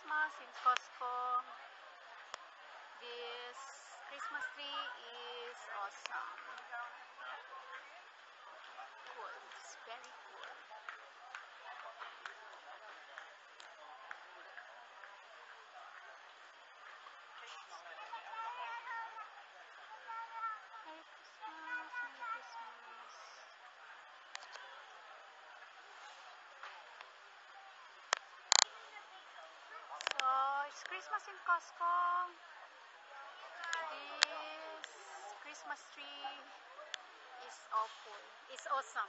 Christmas in Costco. This Christmas tree is awesome. Cool. It's very cool. Christmas in Costco. This Christmas tree is awful. It's awesome.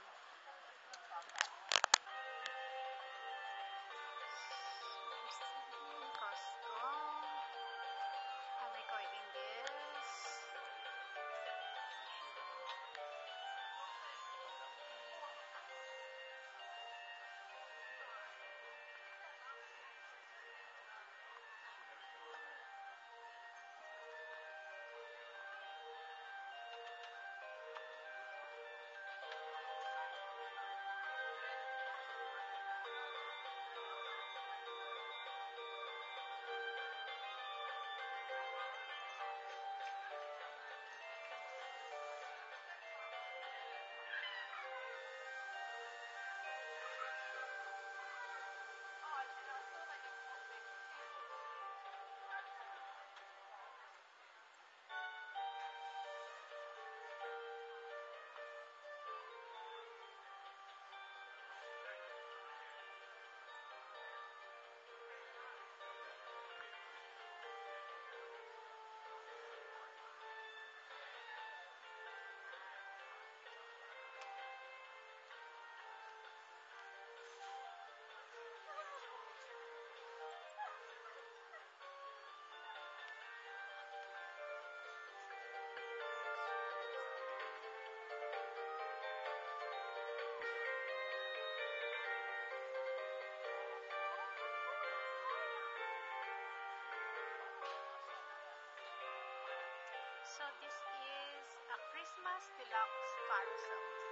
So this is a Christmas deluxe carousel.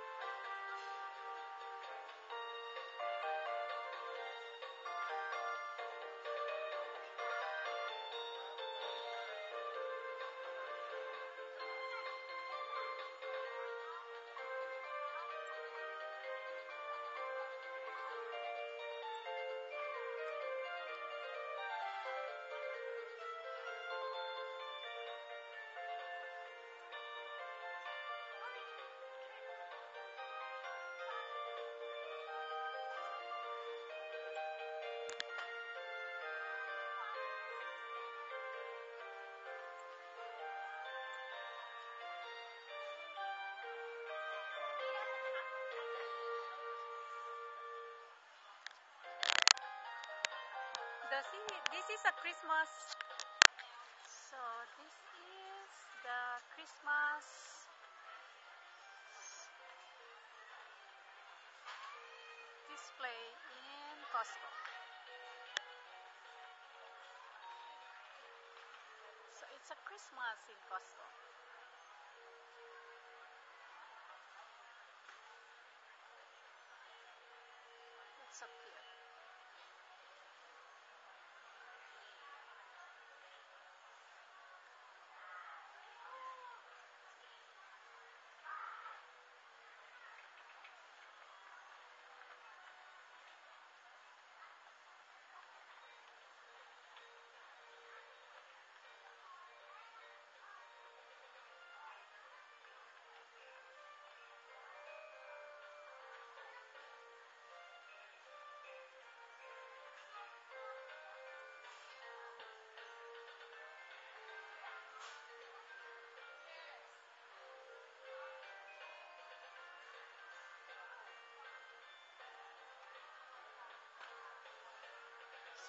The thi- this is a Christmas. So this is the Christmas display in Costco. So it's a Christmas in Costco.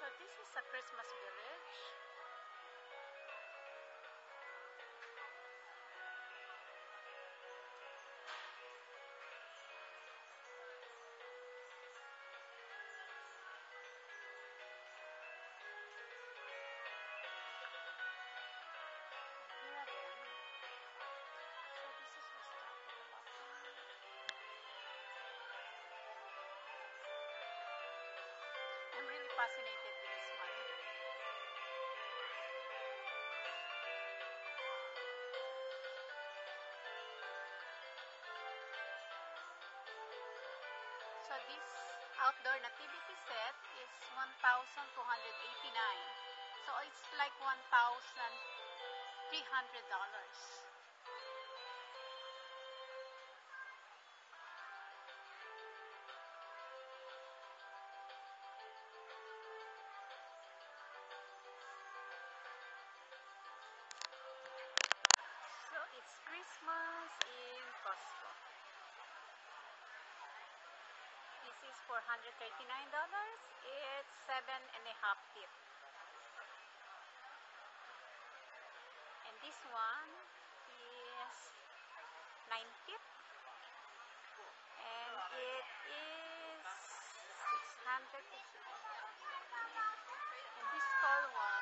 So this is a Christmas village. fascinated with this one. So this outdoor nativity set is 1,289. So it's like 1,300 dollars. In This is $439. It's seven and a half feet. And this one is nine feet. And it is 600 And this tall one